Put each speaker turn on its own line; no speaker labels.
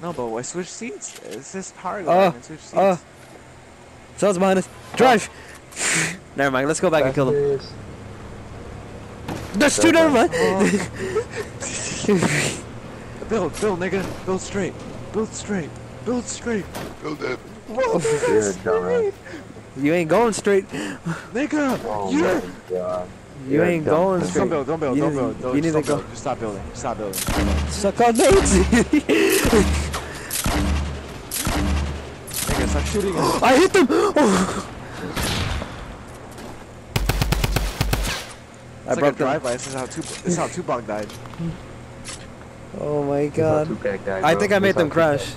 No, but I uh, switch uh. seats. It's just hard.
Oh,
I switch seats.
oh. Someone's behind us. Drive! never mind, let's go back and kill them.
Furious.
There's two, never mind.
Build, build, nigga. Build straight. Build straight. Build straight. Build it. Whoa,
You're a
you ain't going straight.
Nigga,
Oh
you're.
my god.
You
You're a
ain't going straight.
Don't build, don't build, don't
need-
build. Don't,
you need
just
to go-
build. Just stop building. Stop building.
Suck on mates.
Nigga, stop shooting. him.
I hit them. Oh. I
like
broke them.
drive-by. This is how two. This is how Tupac died.
Oh my god.
Died,
I think I made them
Tupac
crash.